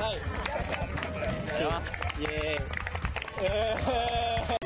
はい。イエーイ。え ー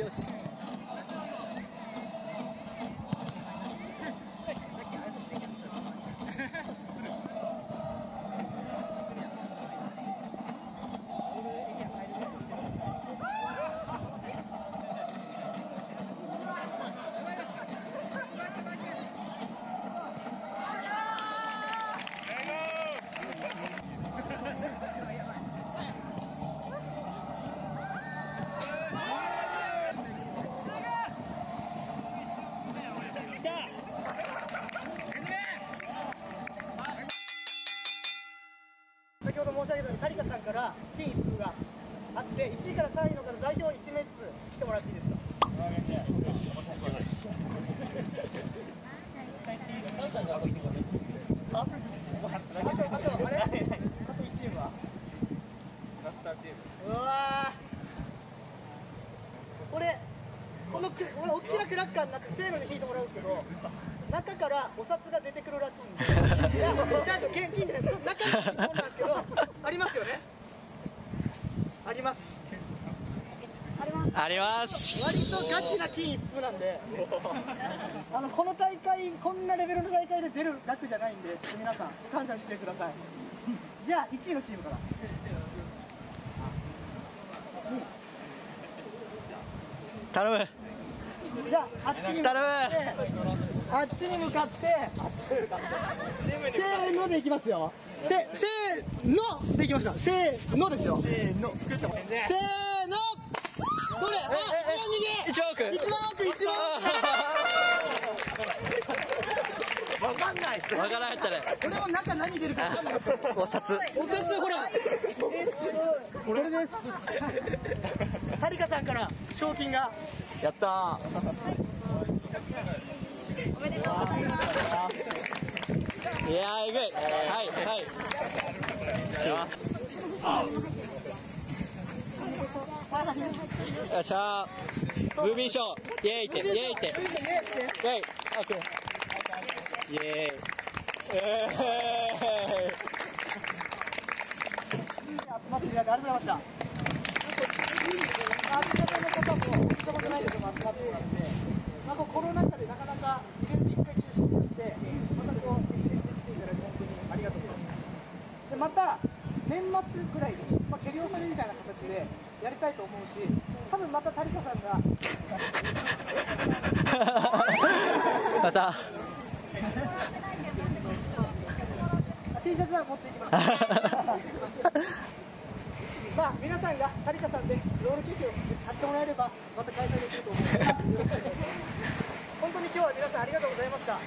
Adiós. 上げたようにカリカさんから金一封があって1位から3位の方代表1名ずつ来てもらっていいですかあとあとあれあと1チームはうわこれこのく俺大きなクラッカーになってせーので引いてもらうんです。けど中からお札が出てくるらしいんでいやじゃあ現金じゃないですか中に引きそうなんですけどありますよねありますあります。割とガチな金一封なんで。あのこの大会こんなレベルの大会で出る額じゃないんでちょっと皆さん感謝してください。じゃあ1位のチームから。頼む。じゃああっちに向かってあっちに向かってせーのでいきますよ。せせーのでいきますかせーのですよ。せーの。せーのどれあ一番右一番奥一番奥一番奥。わかんないわからなかったね。俺も中何出るかわかんなかったお札。お札ほらこれです。はるかさんから賞金が。やったいやーえぐい。はいはいよっしゃー。ムービーショー。イエーイって。イエーイって。イエーイ。イイエーイ。ありがとうございました。あちらの方も行ったことないけども集まってもらって、まあ、こうコロナ禍でなかなかイベント一回中止しちゃって、またこう、一緒に来ていただいて本当にありがとうございます。で、また、年末ぐらいに、まあ、蹴り納めみたいな形でやりたいと思うし、多分またタリカさんが、また。T シャツは持っていきます。まあ皆さんがタリカさんでロールケーキを買ってもらえればまた開催できると思いします。本当に今日は皆さんありがとうございました